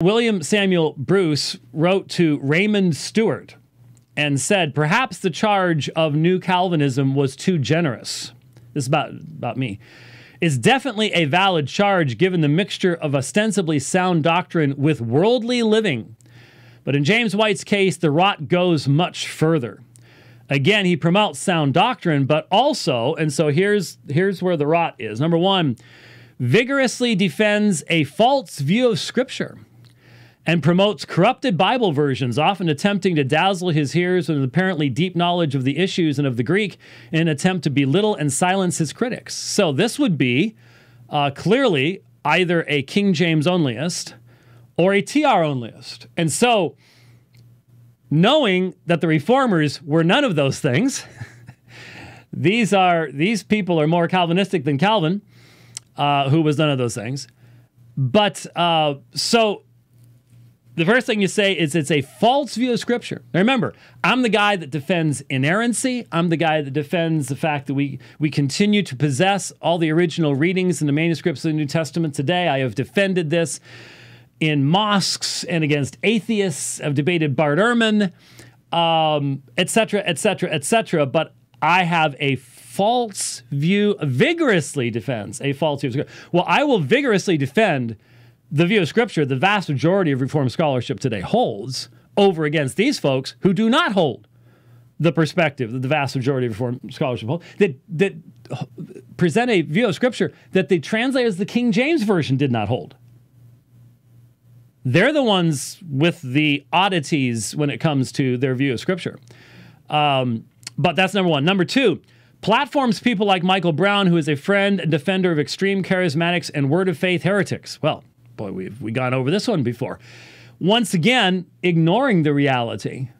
William Samuel Bruce wrote to Raymond Stewart and said, Perhaps the charge of New Calvinism was too generous. This is about, about me. Is definitely a valid charge given the mixture of ostensibly sound doctrine with worldly living. But in James White's case, the rot goes much further. Again, he promotes sound doctrine, but also, and so here's here's where the rot is. Number one, vigorously defends a false view of Scripture and promotes corrupted Bible versions, often attempting to dazzle his hearers with an apparently deep knowledge of the issues and of the Greek in an attempt to belittle and silence his critics. So this would be uh, clearly either a King James onlyist or a TR onlyist. And so, knowing that the reformers were none of those things, these are these people are more Calvinistic than Calvin, uh, who was none of those things. But uh, so the first thing you say is it's a false view of Scripture. Now remember, I'm the guy that defends inerrancy. I'm the guy that defends the fact that we, we continue to possess all the original readings and the manuscripts of the New Testament today. I have defended this in mosques and against atheists. I've debated Bart Ehrman, etc., etc., etc. But I have a false view, vigorously defends a false view. Well, I will vigorously defend the view of Scripture the vast majority of Reformed scholarship today holds over against these folks who do not hold the perspective that the vast majority of Reformed scholarship hold, that, that present a view of Scripture that the translators of the King James Version did not hold. They're the ones with the oddities when it comes to their view of Scripture. Um, but that's number one. Number two, platforms people like Michael Brown, who is a friend and defender of extreme charismatics and word of faith heretics. Well, boy, we've we gone over this one before. Once again, ignoring the reality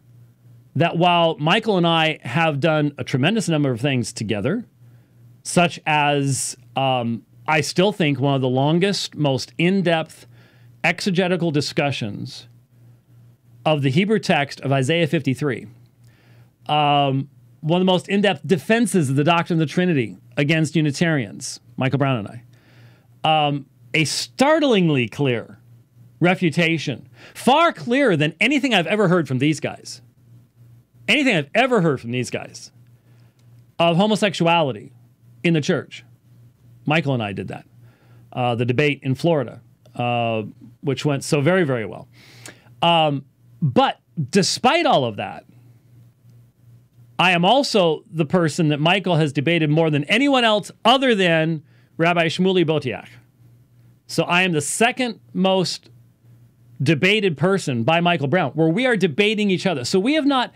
that while Michael and I have done a tremendous number of things together, such as um, I still think one of the longest, most in depth exegetical discussions of the Hebrew text of Isaiah 53, um, one of the most in depth defenses of the doctrine of the Trinity against Unitarians, Michael Brown and I. Um, a startlingly clear refutation, far clearer than anything I've ever heard from these guys. Anything I've ever heard from these guys of homosexuality in the church. Michael and I did that. Uh, the debate in Florida, uh, which went so very, very well. Um, but despite all of that, I am also the person that Michael has debated more than anyone else other than Rabbi Shmuley Boteach. So I am the second most debated person by Michael Brown, where we are debating each other. So we have not,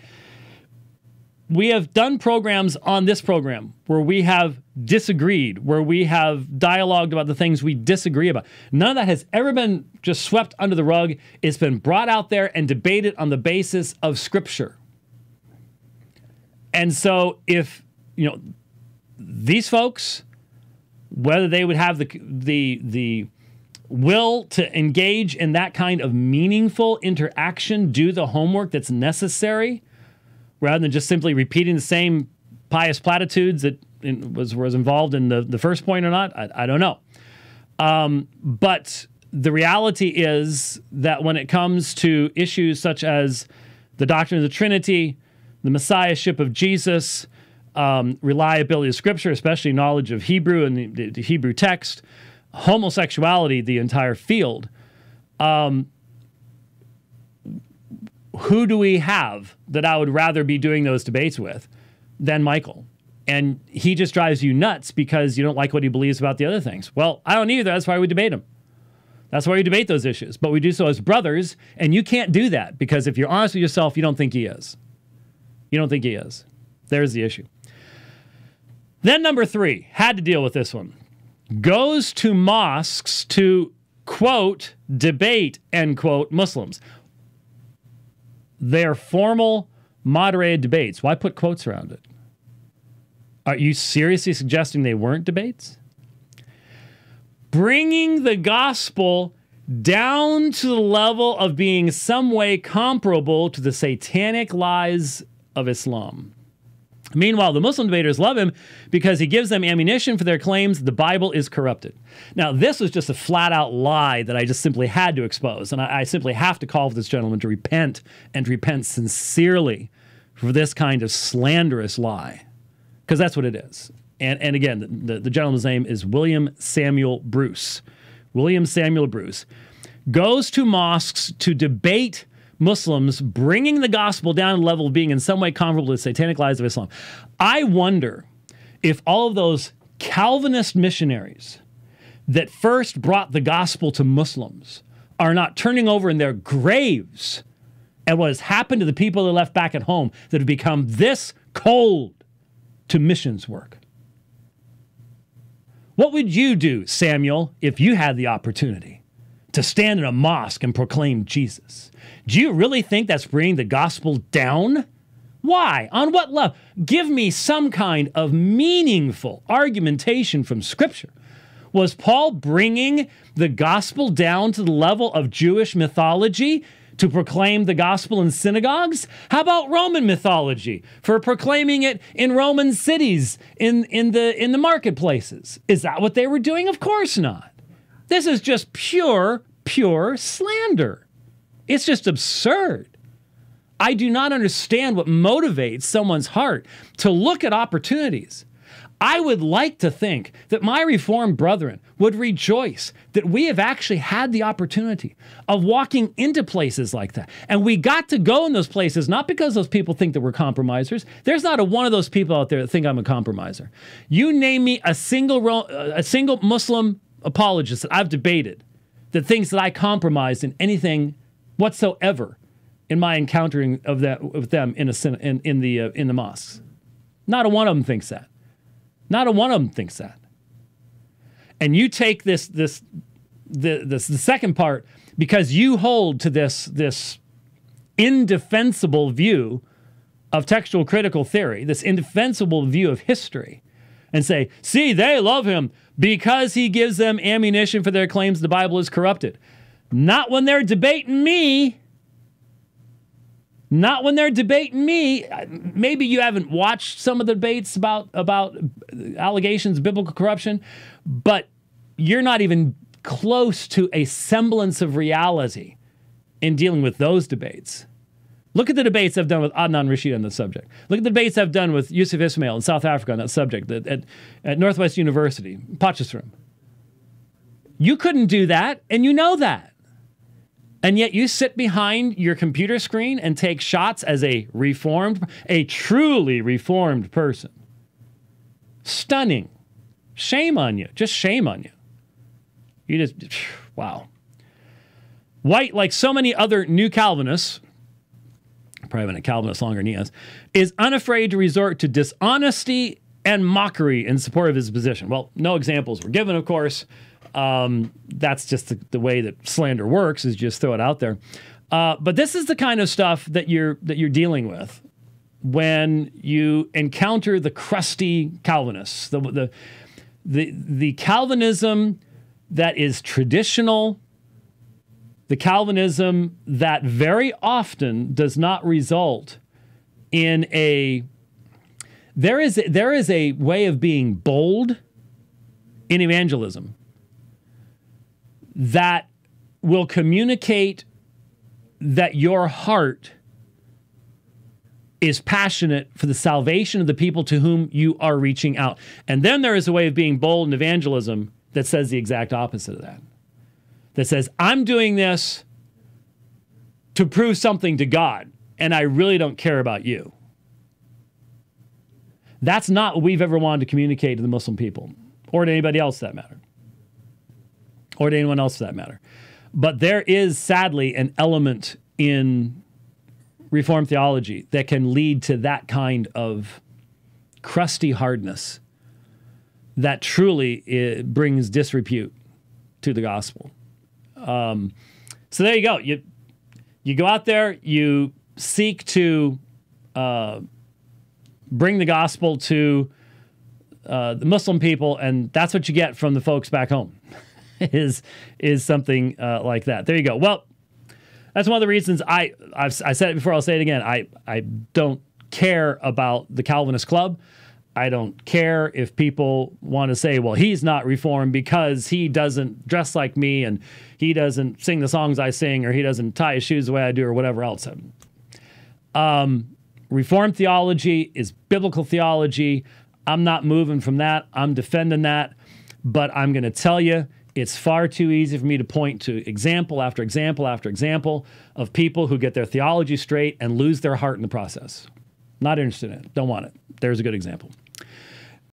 we have done programs on this program where we have disagreed, where we have dialogued about the things we disagree about. None of that has ever been just swept under the rug. It's been brought out there and debated on the basis of Scripture. And so if, you know, these folks, whether they would have the, the, the, will to engage in that kind of meaningful interaction, do the homework that's necessary, rather than just simply repeating the same pious platitudes that was was involved in the, the first point or not, I, I don't know. Um, but the reality is that when it comes to issues such as the doctrine of the Trinity, the Messiahship of Jesus, um, reliability of Scripture, especially knowledge of Hebrew and the, the Hebrew text, homosexuality the entire field. Um, who do we have that I would rather be doing those debates with than Michael? And he just drives you nuts because you don't like what he believes about the other things. Well, I don't either. That's why we debate him. That's why we debate those issues. But we do so as brothers, and you can't do that because if you're honest with yourself, you don't think he is. You don't think he is. There's the issue. Then, number three, had to deal with this one goes to mosques to quote, debate, end quote, Muslims. They're formal, moderated debates. Why put quotes around it? Are you seriously suggesting they weren't debates? Bringing the gospel down to the level of being some way comparable to the satanic lies of Islam. Meanwhile, the Muslim debaters love him because he gives them ammunition for their claims the Bible is corrupted. Now, this was just a flat out lie that I just simply had to expose. And I, I simply have to call for this gentleman to repent and repent sincerely for this kind of slanderous lie, because that's what it is. And, and again, the, the gentleman's name is William Samuel Bruce. William Samuel Bruce goes to mosques to debate Muslims bringing the gospel down to the level of being in some way comparable to the satanic lies of Islam. I wonder if all of those Calvinist missionaries that first brought the gospel to Muslims are not turning over in their graves at what has happened to the people they left back at home that have become this cold to missions work. What would you do, Samuel, if you had the opportunity to stand in a mosque and proclaim Jesus? Do you really think that's bringing the gospel down? Why? On what level? Give me some kind of meaningful argumentation from Scripture. Was Paul bringing the gospel down to the level of Jewish mythology to proclaim the gospel in synagogues? How about Roman mythology for proclaiming it in Roman cities, in, in, the, in the marketplaces? Is that what they were doing? Of course not. This is just pure, pure slander. It's just absurd. I do not understand what motivates someone's heart to look at opportunities. I would like to think that my Reformed brethren would rejoice that we have actually had the opportunity of walking into places like that. And we got to go in those places not because those people think that we're compromisers. There's not a one of those people out there that think I'm a compromiser. You name me a single uh, a single Muslim apologist that I've debated that thinks that I compromised in anything whatsoever in my encountering of that with them in a in, in the uh, in the mosques. Not a one of them thinks that. Not a one of them thinks that. And you take this this the this the second part because you hold to this this indefensible view of textual critical theory, this indefensible view of history, and say, see, they love him because he gives them ammunition for their claims the Bible is corrupted. Not when they're debating me. Not when they're debating me. Maybe you haven't watched some of the debates about about allegations of biblical corruption, but you're not even close to a semblance of reality in dealing with those debates. Look at the debates I've done with Adnan Rashid on the subject. Look at the debates I've done with Yusuf Ismail in South Africa on that subject at, at, at Northwest University, Potchefstroom. You couldn't do that, and you know that. And yet you sit behind your computer screen and take shots as a reformed, a truly reformed person. Stunning. Shame on you. Just shame on you. You just, wow. White, like so many other new Calvinists, probably been a Calvinist longer than he has, is unafraid to resort to dishonesty and mockery in support of his position. Well, no examples were given, of course. Um, that's just the, the, way that slander works is just throw it out there. Uh, but this is the kind of stuff that you're that you're dealing with when you encounter the crusty Calvinists, the the the, the Calvinism that is traditional, the Calvinism that very often does not result in a there is there is a way of being bold in evangelism that will communicate that your heart is passionate for the salvation of the people to whom you are reaching out. And then there is a way of being bold in evangelism that says the exact opposite of that. That says, I'm doing this to prove something to God, and I really don't care about you. That's not what we've ever wanted to communicate to the Muslim people or to anybody else that matter or to anyone else for that matter. But there is sadly an element in Reformed theology that can lead to that kind of crusty hardness that truly eh, brings disrepute to the gospel. Um, so there you go. You you go out there, you seek to uh, bring the gospel to uh, the Muslim people, and that's what you get from the folks back home. is is something uh, like that. There you go. Well, that's one of the reasons I I've, I said it before. I'll say it again. I I don't care about the Calvinist Club. I don't care if people want to say, well, he's not reformed because he doesn't dress like me and he doesn't sing the songs I sing or he doesn't tie his shoes the way I do or whatever else. Um, Reformed theology is biblical theology. I'm not moving from that. I'm defending that. But I'm going to tell you, it's far too easy for me to point to example after example after example of people who get their theology straight and lose their heart in the process. Not interested in it. Don't want it. There's a good example.